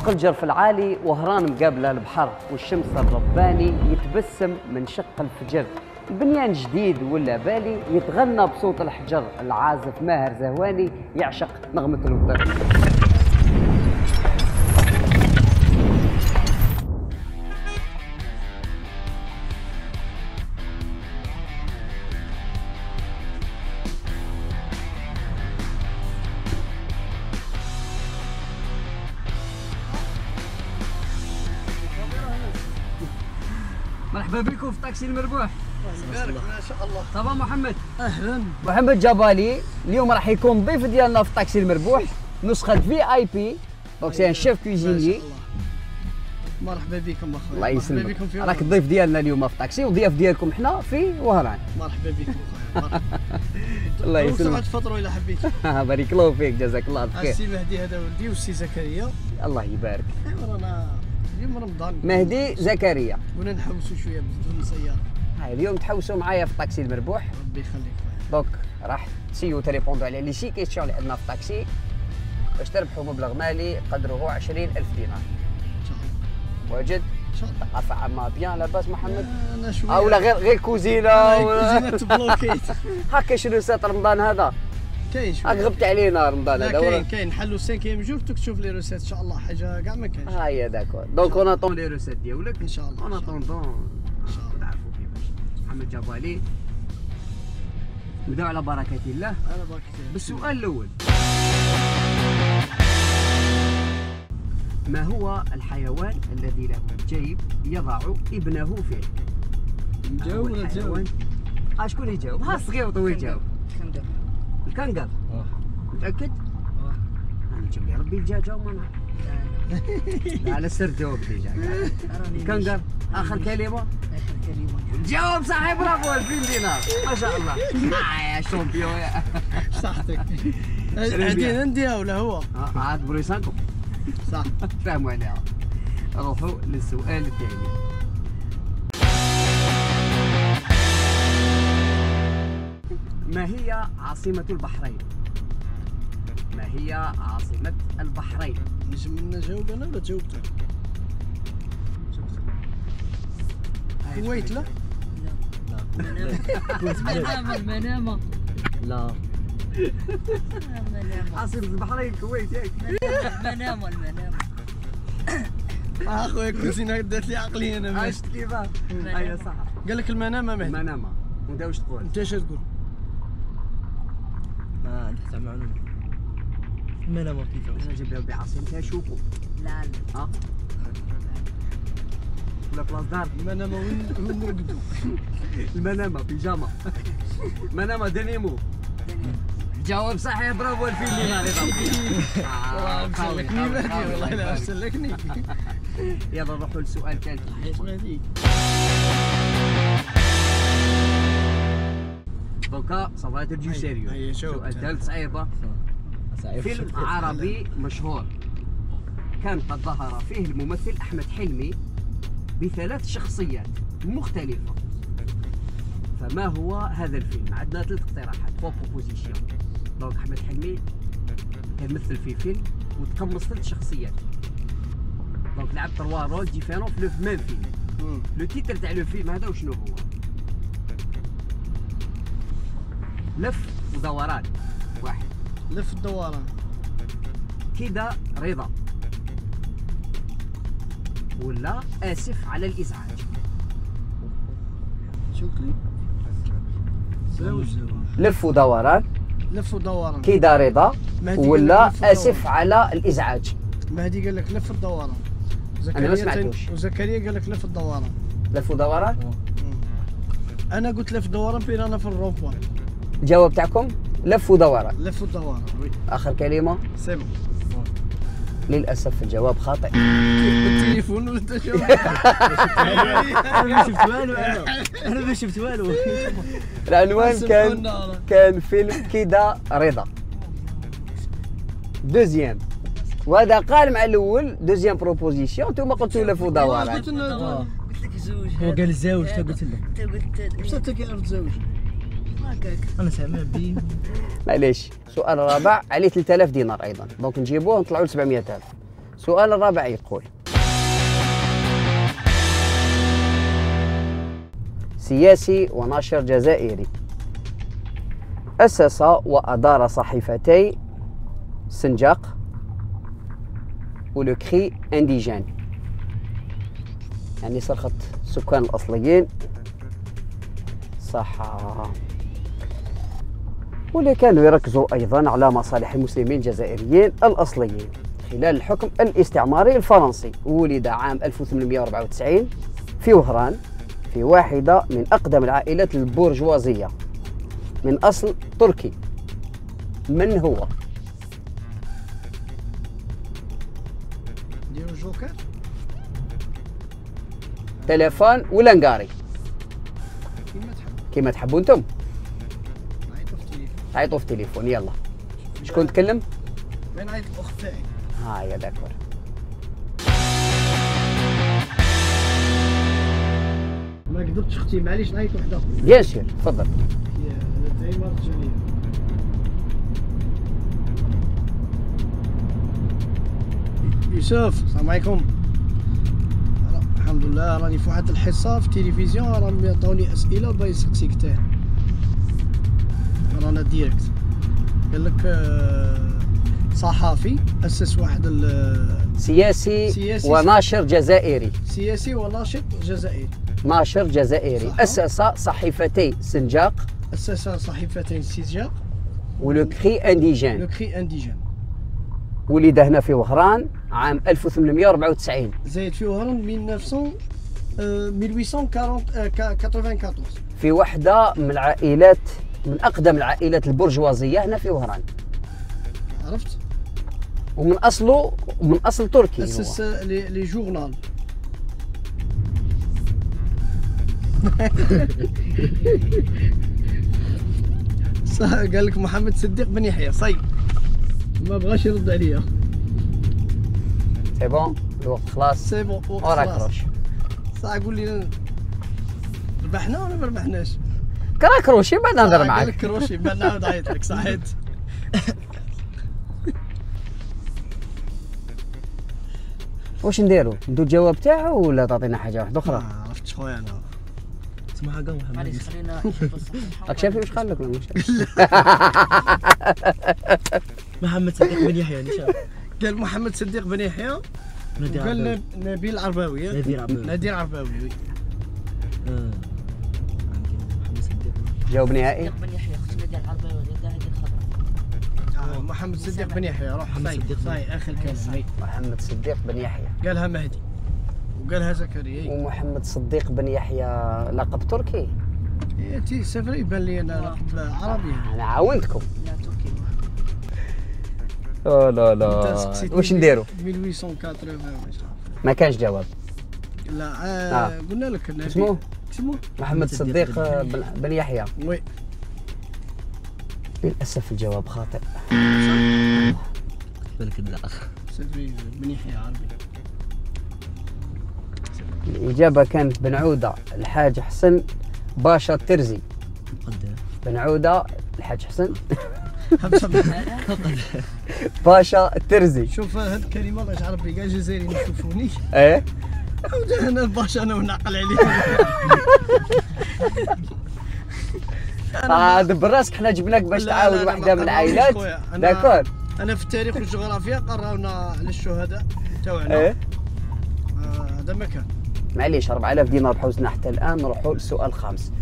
فوق الجرف العالي وهران مقابله البحر والشمس الرباني يتبسم من شق الفجر. البنيان جديد ولا بالي يتغنى بصوت الحجر. العازف ماهر زهواني يعشق نغمة الوتر. مرحبا بكم في طاكسي المربوح. يبارك ما شاء الله. صباح محمد. أهلا. محمد جبالي اليوم راح يكون ضيف ديالنا في طاكسي المربوح نسخة VIP donc c'est un chef ما cuisinier شاء الله. مرحبا بكم اخويا الله مرحبا يسلمك بكم في راك. الضيف ديالنا اليوم في طاكسي وضياف ديالكم حنا في وهران. مرحبا بكم اخويا مرحبا. الله يسلمك. تقعد تفطروا إلا حبيت. بارك الله فيك جزاك الله بخير السي مهدي هذا ولدي والسي زكريا. الله يبارك. أيوا رانا اليوم رمضان. مهدي زكريا. كنا نحوسوا شوية بدون سيارة. هاي اليوم تحوسوا معايا في طاكسي المربوح. ربي يخليك. دونك راح تسيو تريبوندو على لي شي كيستيون اللي عندنا في الطاكسي. باش تربحوا مبلغ مالي قدره 20000 دينار. واجد؟ ثقافة عامة بيان لاباس محمد. أنا شوية أو لا غير غير كوزينة هاي ولا- كوزينة تبلوكيت. هكا شنو سات رمضان هذا؟ كاين شوية. غبت علينا رمضان هذا. كاين كاين. حلو cinquième jour تشوف les recettes إن شاء الله. حاجة كاع ما كانش هاي d'accord. donc on attend les recettes ديالك. إن شاء الله on إن شاء الله. attendons إن شاء الله. تعرفوا كيفاش. محمد جبالي نبداو على بركة الله. أنا باكي بالسؤال الأول. ما هو الحيوان الذي له جيب يضع ابنه فيه؟ نجاوب ولا تجاوب؟ ها شكون يجاوب؟ ها صغير وطويل يجاوب الكنغر متأكد؟ أنا نجيب لي ربي الدجاجة وما نعرف لا على السر جاوب ديجا الكنغر آخر كلمة؟ جاوب صحيح برافو 2000 دينار؟ ما شاء الله. آه يا شامبيون. يا. صحتك عادي نديها ولا هو؟ آه، عاد بريسانكم صح. فهموا عليها نروحوا للسؤال الثاني. ما هي عاصمة البحرين؟ ما هي عاصمة البحرين؟ نجم نجاوب أنا ولا جاوبت كويت لا؟ المنامة المنامة. لا. المنامة. عاصمة البحرين الكويت ياك. المنامة المنامة. أخويا كوزينة دات لي عقلي أنا عشت كيفاه؟ أيوه صح. قال لك المنامة مهدي. منامة وانت واش تقول؟ أنت اش تقول؟ معلومة ما لا ما كيف أنا جيب لها بعاصمتها شوفوا لا لا. ها؟ ولا بلاص دار المنامة وين نرقدوا المنامة بيجاما منامة دنيمو جاوب صحيح برافو 2000 دينار والله مسلكني مهدي والله لا مسلكني. يلا نروحوا للسؤال الثالث حيت مهدي دوكا ça va très sérieux. هيا شوف. السؤال الثالث صعيبة فيلم عربي مشهور. كان قد ظهر فيه الممثل أحمد حلمي بثلاث شخصيات مختلفة. فما هو هذا الفيلم؟ عندنا ثلاث اقتراحات. trois propositions donc أحمد حلمي كان مثل في فيلم وتقمص ثلاث شخصيات. donc لعب trois rôles différents في le même film. le titre تاع le film هذا وشنو هو؟ لف ودوران واحد. لف الدوران كده رضا. ولا آسف على الإزعاج. زوج. لف ودوران. لف ودوران. كده رضا. ولا اسف ودوران. على الإزعاج. مهدي قال لك لف الدوران أنا ما سمعتوش. وزكريا قال لك لف الدوران لف ودوران؟ أنا قلت لف الدوران بين أنا في الرومبوان الجواب تاعكم لف ودوران لف الدوران وي. آخر كلمة. سي بون للأسف الجواب خاطئ. بالتليفون ولا انت شو؟ أنا ما شفت والو. أنا أنا ما شفت والو. العنوان كان كان فيلم كده رضا. deuxième. وهذا قال مع الأول deuxième proposition أنتم قلتوا لف ودوران قلت لك زوج هو قال الزوج تا قلت له. انت قلت انت كيعرف تزوج هكاك أنا سامع بي. معليش. السؤال الرابع عليه 3000 دينار أيضا. donc نجيبوه نطلعوا ل 700000 السؤال الرابع يقول. سياسي وناشر جزائري. أسس وأدار صحيفتي سنجاق. ولوكري إنديجان. يعني صرخة السكان الأصليين. صح واللي كانوا يركزوا أيضا على مصالح المسلمين الجزائريين الأصليين. خلال الحكم الاستعماري الفرنسي ولد عام 1894 في وهران في واحدة من أقدم العائلات البورجوازية من أصل تركي. من هو؟ نديرو جوكر تليفون ولا نقاري؟ كيما تحب. كيما تحبوا أنتم. عيطوا في التليفون يلا. شكون تكلم؟ وين عيط الأخت تاعي ها يا d'accord ما قدرتش أختي معليش نعيط واحد اخر bien sûr تفضل. هي تاعي ما رجعلي يوسف السلام عليكم. الحمد لله راني في واحد الحصة في التلفزيون راهم يعطوني أسئلة باغي يسقسيك تاع رانا direct. قال لك آه، صحافي أسس واحد ال- سياسي, سياسي. وناشر جزائري. سياسي وناشط جزائري. ناشر جزائري. صح. أسس صحيفتي سنجاق. أسس صحيفتين سنجاق و Le Cri indigène Le Cri indigène ولد هنا في وهران عام 1894 زايد في وهران 1900 آه، 1840 آه، كا- 94 في واحدة من العائلات من أقدم العائلات البرجوازية هنا في وهران. عرفت؟ ومن أصله من أصل تركي. أسس les journaux. صح، قال لك محمد صديق بن يحيى صي. ما بغاش يرد عليا. c'est bon الوقت خلاص؟ c'est bon وقت وراك خلاص. روش. صح قول لي ربحنا ولا ما ربحناش؟ كراك روشي بعد نهضر قال معاك لك روشي بعد نعاود عيط لك صحيت. واش نديرو؟ ندو الجواب تاعو ولا تعطينا حاجة واحدة ما أخرى عرفتش خويا أنا. تسمع هكا محمد معليش خلينا راك شايف واش قال لك محمد صديق بن يحيى قال محمد صديق بن يحيى. نب- نبيل عرباوي. نادي عرباوي آه. محمد صديق جواب نهائي صديق بن يحيى العرباوي غير هذه الخضراء آه، محمد صديق بن يحيى روح محمد صاي صديق بن صاي آخر كلام هاي. محمد صديق بن يحيى. قالها مهدي وقالها زكريا. ومحمد صديق بن يحيى لقب تركي. إيه، تي سفر يبان لي أنا لقب عربي. أنا عاونتكم. لا تركي. لا لا لا. واش نديرو؟ 1880 مش عارف. ما كانش جواب. لا آه آه. قلنا لك. اسمه؟ محمد صديق بن يحيى. وي. للأسف الجواب خاطئ. بالك لا سفري بن يحيى عربي. الإجابة كانت بن عودة الحاج حسن باشا الترزي. بن عودة الحاج حسن. باشا الترزي. شوف هاد الكلمة الله يجعل ربي كاع الجزائريين يشوفوني إيه؟ عاود أنا الباشا أنا ونعقل عليه عاد براسك حنا جبناك باش واحدة ما من العائلات. داكور. أنا في التاريخ والجغرافيا قراونا على الشهداء تاعنا إيه؟ آه، هذا ما كان معليش 4000 دينار بحوزنا حتى الآن نروحوا للسؤال الخامس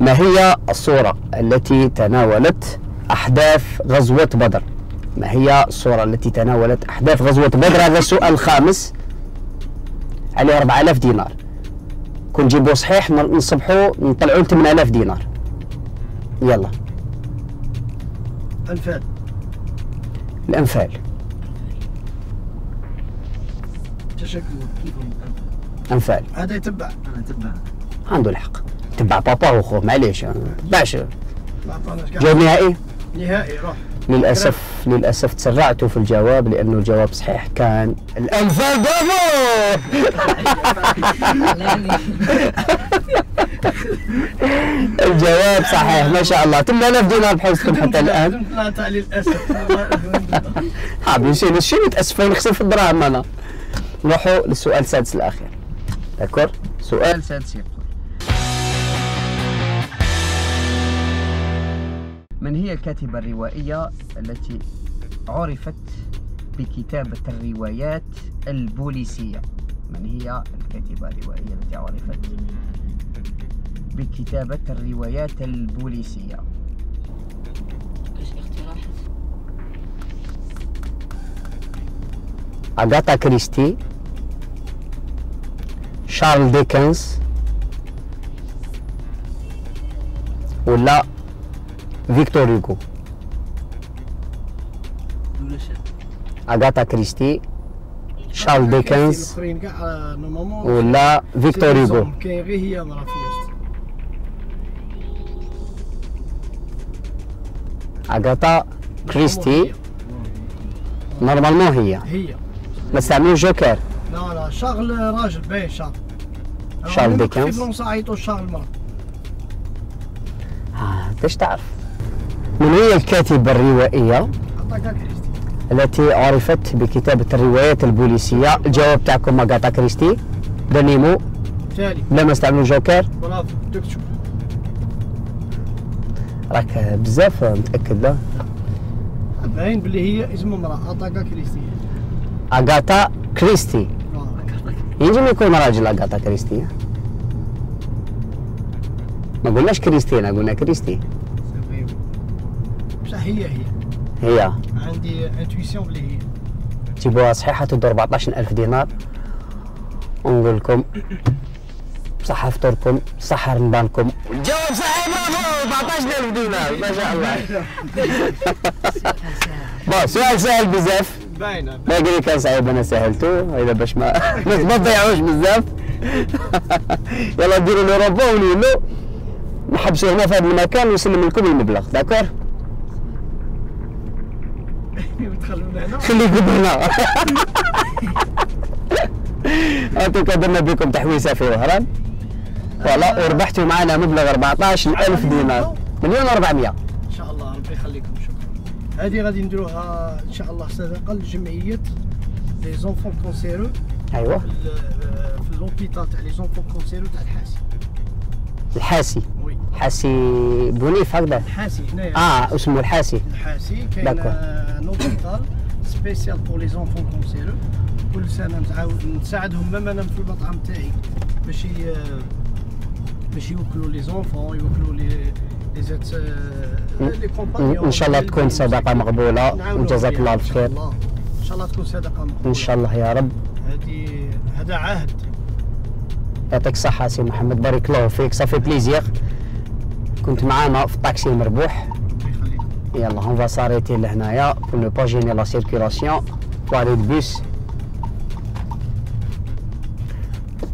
ما هي الصورة التي تناولت أحداث غزوة بدر؟ ما هي الصورة التي تناولت أحداث غزوة بدر؟ هذا السؤال الخامس عليه 4000 دينار. كون نجيبو صحيح نصبحوا نطلعوا ل 8000 دينار. يلا. الأنفال. تشكل أنفال. هذا يتبع. أنا تبع عنده الحق. تبع بابا وخوه. معليش. باش. جواب نهائي؟ نهائي روح للاسف للأسف تسرعتوا في الجواب لأنه الجواب صحيح. كان الأنفال برافو! الجواب صحيح ما شاء الله. 8000 دينار بحوزتكم حتى الآن. لا تاع للأسف. bien sûr ماشي متأسفين نخسر في الدراهم أنا. نروحوا للسؤال السادس الأخير. d'accord سؤال سادس يقول من هي الكاتبة الروائية التي عرفت بكتابة الروايات البوليسية؟ من هي الكاتبة الروائية التي عرفت بكتابة الروايات البوليسية؟ اغاتا كريستي شارل ديكنز ولا فيكتور شيء اغاتا كريستي شارل ديكنز ولا فيكتور هوغو كاين غير هي مرا في الوسط اغاتا كريستي normalement هي هي ما تستعملوا جوكر لا لا شغل راجل باهي شغل شارل ديكنز. عيطوا شغل مرا باش تعرف من هي الكاتبة الروائية التي عرفت بكتابة الروايات البوليسية؟ الجواب تاعكم اغاتا كريستي. دونيمو تالي بلا ما استعملوا جوكر راك بزاف متأكد لا؟ باين باللي هي اسم امرأة عطاك كريستي. أغاتا كريستي. ينجم يكون راجل أغاتا كريستي. ما قلناش كريستينا قلنا كريستي. هي هي. هي. عندي انتويسيون بلي هي. جيبوها صحيحة تدور 14000 دينار. ونقول لكم صحة فطوركم صحة رمضانكم. الجواب صحيح برافو 14000 دينار. ما شاء الله. بون سؤال سهل بزاف. باينة باقي لي كان صعيب أنا سهلته. هذا باش ما ما تضيعوش بزاف. يلا ديروا لاوروبا ونولوا. نحبسوا هنا في هذا المكان ونسلم لكم المبلغ. d'accord؟ تخلونا هنا؟ أنتم درنا بكم تحويسه في وهران. voilà وربحتوا معنا مبلغ 14000 دينار. مليون و400 إن شاء الله ربي يخليكم شكرا. هذه غادي نديروها إن شاء الله صدقه لجمعية les enfants cancéreux أيوه. في ال- في l'hôpital تاع les enfants cancéreux تاع الحاسي. الحاسي. oui. حاسي بونيف هكذا. الحاسي هنايا. آه اسمه الحاسي. الحاسي كاين un hôpital spécial pour les enfants cancéreux كل سنه نتعاود نساعدهم même أنا في المطعم تاعي باش باش يوكلوا les enfants يوكلوا لي ان شاء الله تكون صدقه مقبوله وجزاك الله إن شاء بخير الله. ان شاء الله تكون صدقه مقبوله ان شاء الله يا رب هذه هذا عهد يعطيك الصحة سي محمد. بارك الله فيك. صافي بليزير كنت معانا في الطاكسي المربوح. يلا فا ساريتي لهنايا. بور نو با جيني لا سيركيلاسيون بوالي بوس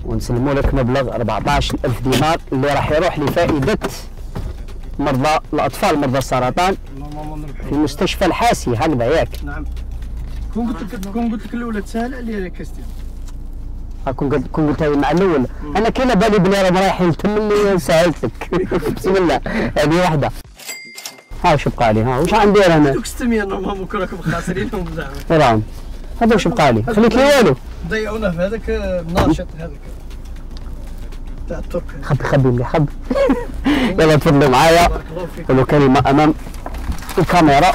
ونسلموا لك مبلغ 14000 دينار. اللي راح يروح لفائدة مرضى الأطفال مرضى السرطان. في مستشفى الحاسي هكذا ياك نعم. كون قلت لك كون قلت لك الأولى تسهل عليا la question كون قلت كون قلت مع الأول. أنا كي على بالي بلي راهم رايحين تمني سهلت لك بسم الله. هذه واحدة. ها وش بقى لي؟ ها وش عندي أنا؟ دوك 600 normalement كون راكم خاسرينهم زعما راهم هذا وش بقى لي؟ خليت لي والو ضيعونا في هذاك الناشط هذاك. تاع الترك خبي خبي مليح خبي. يلا تفضلوا معايا. بارك الله فيك. قولوا كلمة أمام الكاميرا.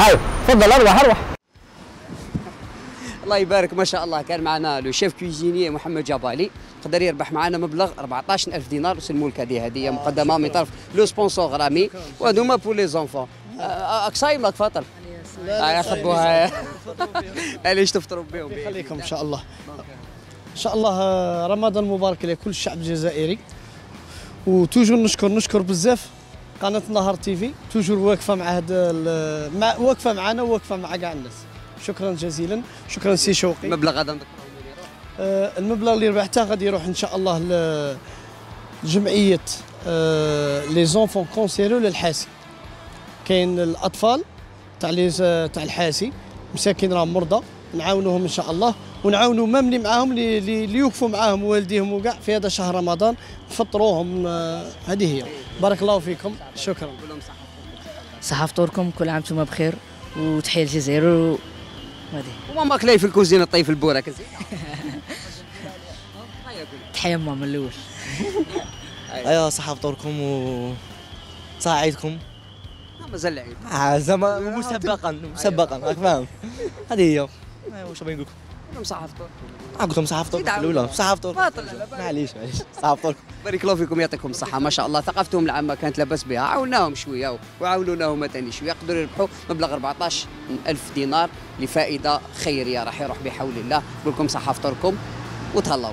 هاي تفضل أروح أروح. الله يبارك ما شاء الله كان معنا le chef cuisinier محمد جبالي قدر يربح معنا مبلغ 14000 دينار وسلموا لك هذه هديه مقدمة من طرف le sponsor رامي. وهذوما pour les enfants. راك صايم لك فاطر؟ لا يخبوها علاش تفطروا بهم يخليكم إن شاء الله. إن شاء الله آه، رمضان مبارك لكل الشعب الجزائري و toujours نشكر نشكر بزاف قناة نهار TV toujours واقفة مع هذا ال- مع واقفة معنا وواقفه مع كاع الناس. شكرا جزيلا. شكرا سي شوقي. مبلغ هذا آه، المبلغ اللي ربحته غادي يروح إن شاء الله لجمعية les enfants cancéreux للحاسي. كاين الأطفال تاع لي تاع الحاسي مساكين راهم مرضى نعاونوهم إن شاء الله ونعاونوا مام اللي معاهم اللي يوقفوا معاهم والديهم وكاع في هذا شهر رمضان نفطروهم آه، هذه هي. بارك الله فيكم. شكرا. صحة فطوركم كل عام وأنتم بخير وتحية للجزائر و... هذه وماما كلاي في الكوزينه طيب البورة تحية ماما الأول ايوا صحة فطوركم و صحة عيدكم. مازال العيد. آه زعما مسبقا مسبقا راك فاهم. هذه هي. ايوا واش بغي نقول؟ كلهم صحه فطور لكم قلت لهم صحة فطوركم. الأولى. صحة فطوركم. معليش معليش. صحة فطوركم بارك الله فيكم يعطيكم الصحة ما شاء الله. ثقافتهم العامة كانت لاباس بها. عاوناهم شوية وعاونوناهم ثاني شوية. يقدروا يربحوا مبلغ 14 ألف دينار لفائدة خيرية راح يروح بحول الله. نقول لكم صحة فطوركم وتهلاو.